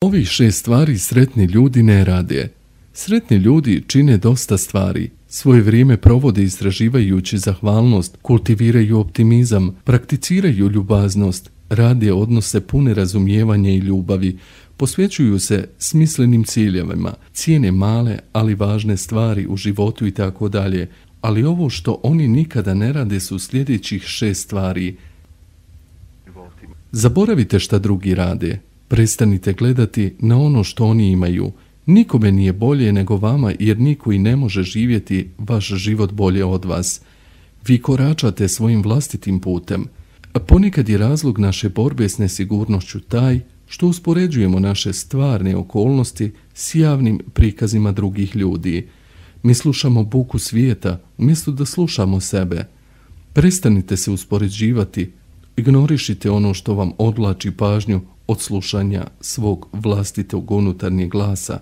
Ovih šest stvari sretni ljudi ne rade. Sretni ljudi čine dosta stvari. Svoje vrijeme provode istraživajući zahvalnost, kultiviraju optimizam, prakticiraju ljubaznost, rade odnose pune razumijevanja i ljubavi, posvećuju se smislenim ciljevima, cijene male, ali važne stvari u životu i tako dalje, ali ovo što oni nikada ne rade su sljedećih šest stvari. Zaboravite šta drugi rade, prestanite gledati na ono što oni imaju, Nikome nije bolje nego vama jer niko i ne može živjeti vaš život bolje od vas. Vi koračate svojim vlastitim putem. A ponekad je razlog naše borbe s nesigurnošću taj što uspoređujemo naše stvarne okolnosti s javnim prikazima drugih ljudi. Mi slušamo buku svijeta umjesto da slušamo sebe. Prestanite se uspoređivati, ignorišite ono što vam odlači pažnju od slušanja svog vlastitog unutarnjeg glasa.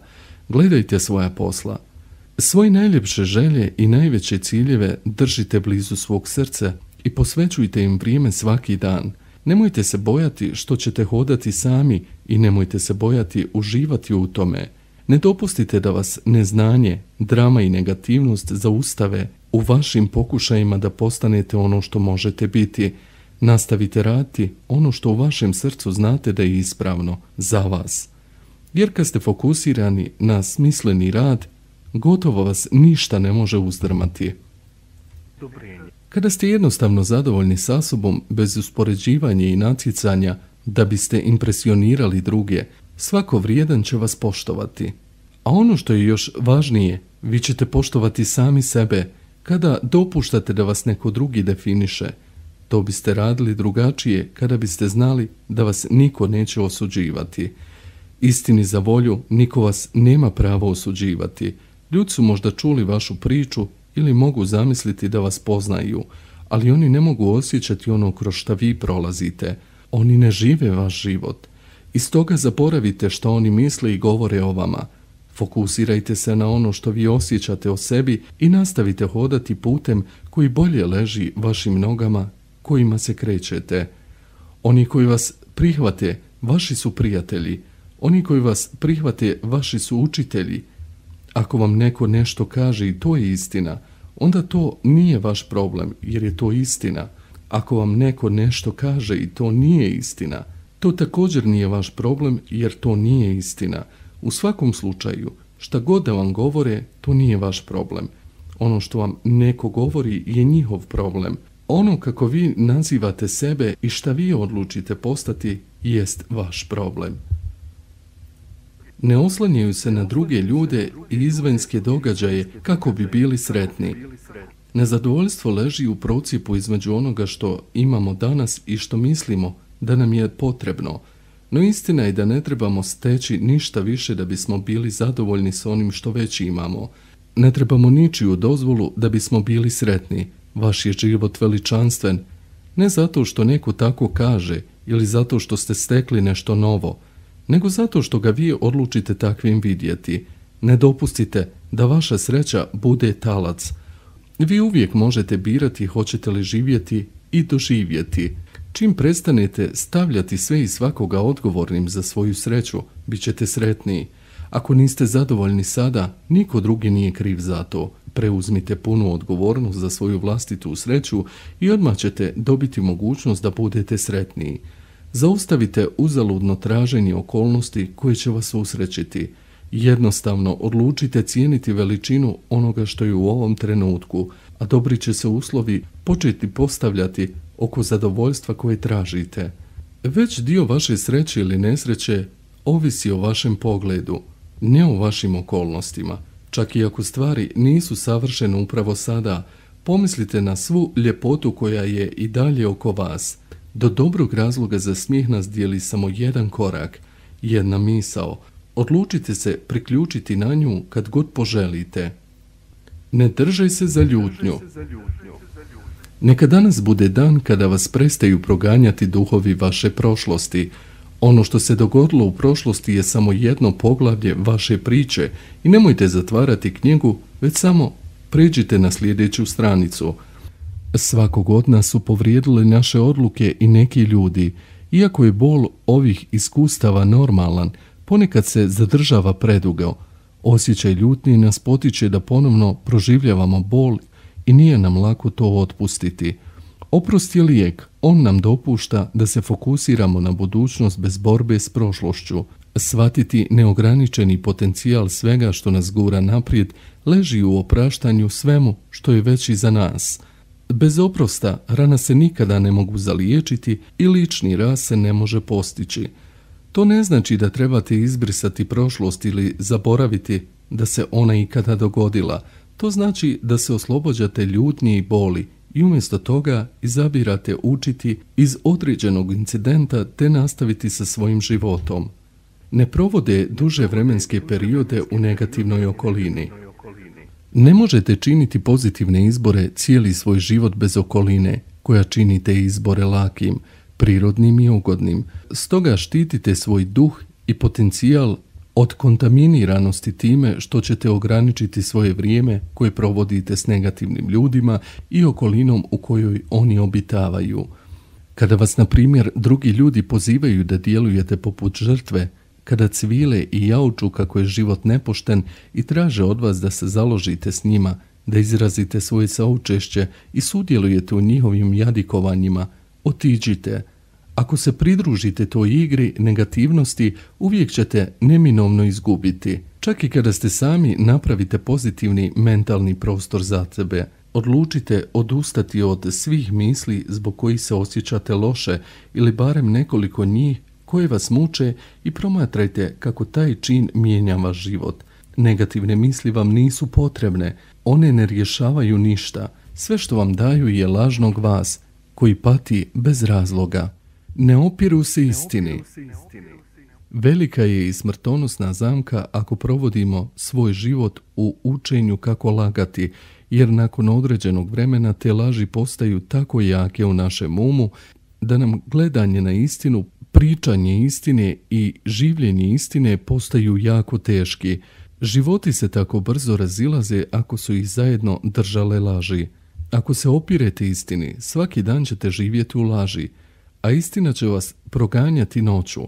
Gledajte svoja posla. Svoje najljepše želje i najveće ciljeve držite blizu svog srca i posvećujte im vrijeme svaki dan. Nemojte se bojati što ćete hodati sami i nemojte se bojati uživati u tome. Ne dopustite da vas neznanje, drama i negativnost zaustave u vašim pokušajima da postanete ono što možete biti. Nastavite raditi ono što u vašem srcu znate da je ispravno za vas. Jer kad ste fokusirani na smisleni rad, gotovo vas ništa ne može uzdrmati. Kada ste jednostavno zadovoljni sa sobom, bez uspoređivanja i natjecanja, da biste impresionirali druge, svako vrijedan će vas poštovati. A ono što je još važnije, vi ćete poštovati sami sebe kada dopuštate da vas neko drugi definiše. To biste radili drugačije kada biste znali da vas niko neće osuđivati. Istini za volju, niko vas nema pravo osuđivati. Ljudi su možda čuli vašu priču ili mogu zamisliti da vas poznaju, ali oni ne mogu osjećati ono kroz šta vi prolazite. Oni ne žive vaš život. I stoga zaboravite što oni misle i govore o vama. Fokusirajte se na ono što vi osjećate o sebi i nastavite hodati putem koji bolje leži vašim nogama kojima se krećete. Oni koji vas prihvate, vaši su prijatelji. Oni koji vas prihvate, vaši su učitelji. Ako vam neko nešto kaže i to je istina, onda to nije vaš problem, jer je to istina. Ako vam neko nešto kaže i to nije istina, to također nije vaš problem, jer to nije istina. U svakom slučaju, šta god da vam govore, to nije vaš problem. Ono što vam neko govori je njihov problem. Ono kako vi nazivate sebe i šta vi odlučite postati jest vaš problem. Ne oslanjaju se na druge ljude i izvanjske događaje kako bi bili sretni. Nezadovoljstvo leži u procipu između onoga što imamo danas i što mislimo da nam je potrebno. No istina je da ne trebamo steći ništa više da bismo bili zadovoljni s onim što već imamo. Ne trebamo ničiju dozvolu da bismo bili sretni. Vaš je život veličanstven. Ne zato što neko tako kaže ili zato što ste stekli nešto novo, nego zato što ga vi odlučite takvim vidjeti. Ne dopustite da vaša sreća bude talac. Vi uvijek možete birati hoćete li živjeti i doživjeti. Čim prestanete stavljati sve i svakoga odgovornim za svoju sreću, bit ćete sretniji. Ako niste zadovoljni sada, niko drugi nije kriv za to. Preuzmite punu odgovornost za svoju vlastitu sreću i odmah ćete dobiti mogućnost da budete sretniji. Zaustavite uzaludno traženje okolnosti koje će vas usrećiti. Jednostavno odlučite cijeniti veličinu onoga što je u ovom trenutku, a dobri će se uslovi početi postavljati oko zadovoljstva koje tražite. Već dio vaše sreće ili nesreće ovisi o vašem pogledu, ne o vašim okolnostima. Čak i ako stvari nisu savršene upravo sada, pomislite na svu ljepotu koja je i dalje oko vas – do dobrog razloga za smijeh nas dijeli samo jedan korak, jedna misao. Odlučite se priključiti na nju kad god poželite. Ne držaj se za ljutnju. Neka danas bude dan kada vas prestaju proganjati duhovi vaše prošlosti. Ono što se dogodilo u prošlosti je samo jedno poglavlje vaše priče i nemojte zatvarati knjigu, već samo pređite na sljedeću stranicu – Svakog od nas su povrijedile naše odluke i neki ljudi. Iako je bol ovih iskustava normalan, Ponekad se zadržava predugo. Osjećaj ljutnji nas potiče da ponovno proživljavamo bol i nije nam lako to otpustiti. Oprost je lijek, on nam dopušta da se fokusiramo na budućnost bez borbe s prošlošću. Svatiti neograničeni potencijal svega što nas gura naprijed leži u opraštanju svemu što je već iza nas. Bez oprosta rana se nikada ne mogu zaliječiti i lični raz se ne može postići. To ne znači da trebate izbrisati prošlost ili zaboraviti da se ona ikada dogodila. To znači da se oslobođate ljutnje i boli i umjesto toga izabirate učiti iz određenog incidenta te nastaviti sa svojim životom. Ne provode duže vremenske periode u negativnoj okolini. Ne možete činiti pozitivne izbore cijeli svoj život bez okoline koja čini te izbore lakim, prirodnim i ugodnim. Stoga štitite svoj duh i potencijal od kontaminiranosti time što ćete ograničiti svoje vrijeme koje provodite s negativnim ljudima i okolinom u kojoj oni obitavaju. Kada vas, na primjer, drugi ljudi pozivaju da djelujete poput žrtve, kada cvile i jauču kako je život nepošten i traže od vas da se založite s njima, da izrazite svoje saučešće i sudjelujete u njihovim jadikovanjima, otiđite. Ako se pridružite toj igri negativnosti, uvijek ćete neminovno izgubiti. Čak i kada ste sami napravite pozitivni mentalni prostor za sebe, odlučite odustati od svih misli zbog kojih se osjećate loše ili barem nekoliko njih koje vas muče i promatrajte kako taj čin mijenja vaš život. Negativne misli vam nisu potrebne, one ne rješavaju ništa. Sve što vam daju je lažnog vas, koji pati bez razloga. Ne opiru se istini. Velika je i smrtonosna zamka ako provodimo svoj život u učenju kako lagati, jer nakon određenog vremena te laži postaju tako jake u našem umu da nam gledanje na istinu pričanje istine i življenje istine postaju jako teški. Životi se tako brzo razilaze ako su ih zajedno držale laži. Ako se opirete istini, svaki dan ćete živjeti u laži, a istina će vas proganjati noću.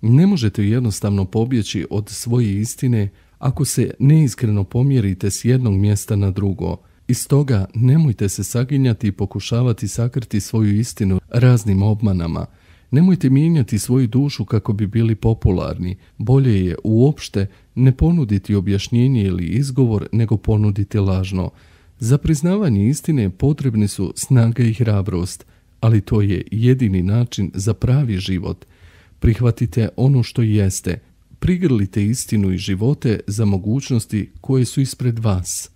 Ne možete jednostavno pobjeći od svoje istine ako se neiskreno pomjerite s jednog mjesta na drugo. I stoga nemojte se saginjati i pokušavati sakriti svoju istinu raznim obmanama. Nemojte mijenjati svoju dušu kako bi bili popularni. Bolje je uopšte ne ponuditi objašnjenje ili izgovor, nego ponuditi lažno. Za priznavanje istine potrebni su snaga i hrabrost, ali to je jedini način za pravi život. Prihvatite ono što jeste, prigrlite istinu i živote za mogućnosti koje su ispred vas.